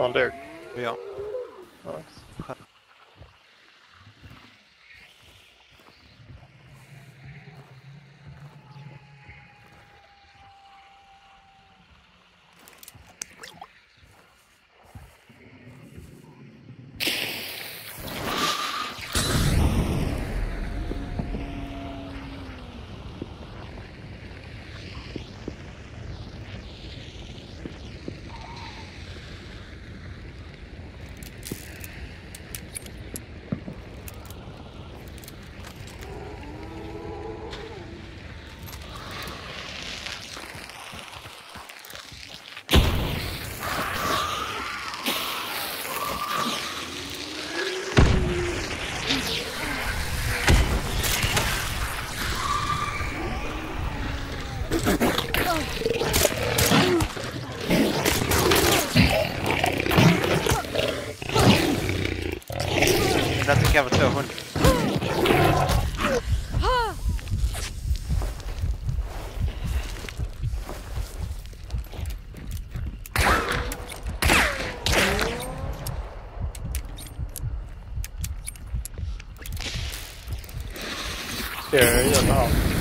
Från Dirk? Yeah. Nice. Där tycker jag var 200. Det är jävla allt.